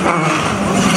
Ugh.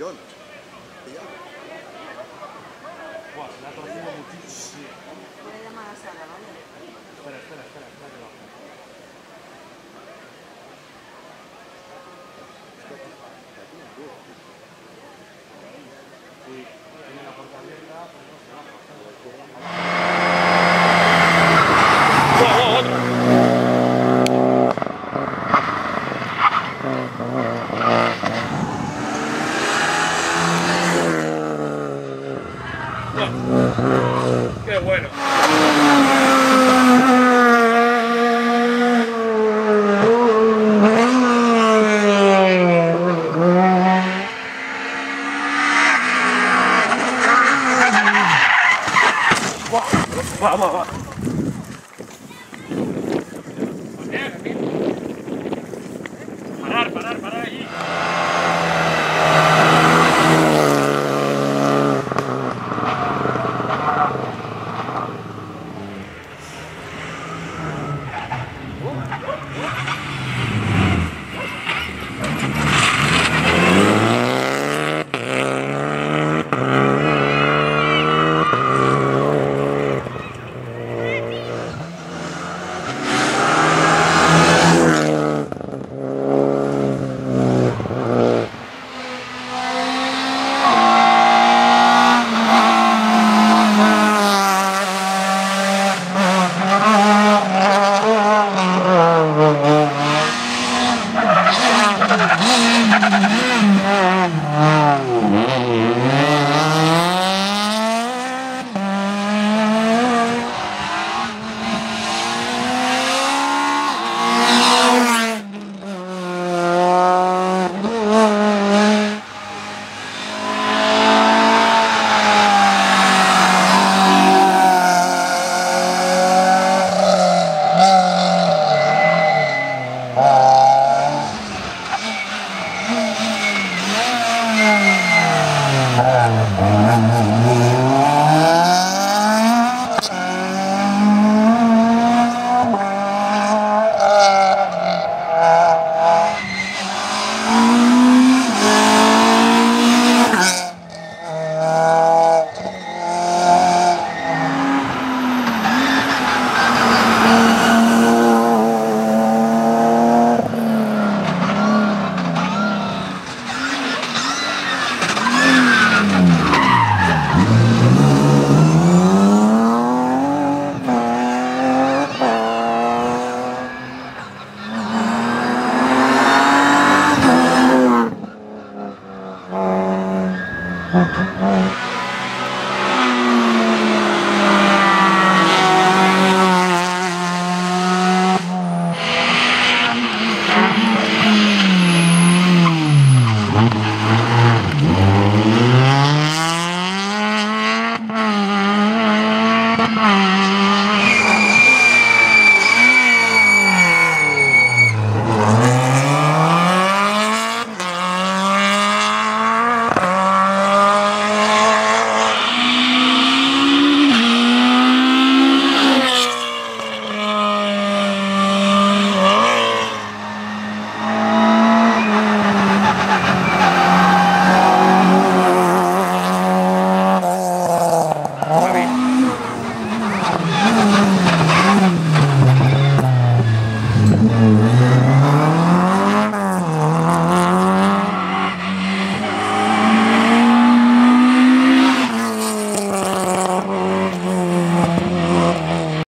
John. Buah, la ha torcido muchísimo. Voy a llamar a Sara, ¿vale? Espera, espera, espera, espera que parar, parar. Yeah.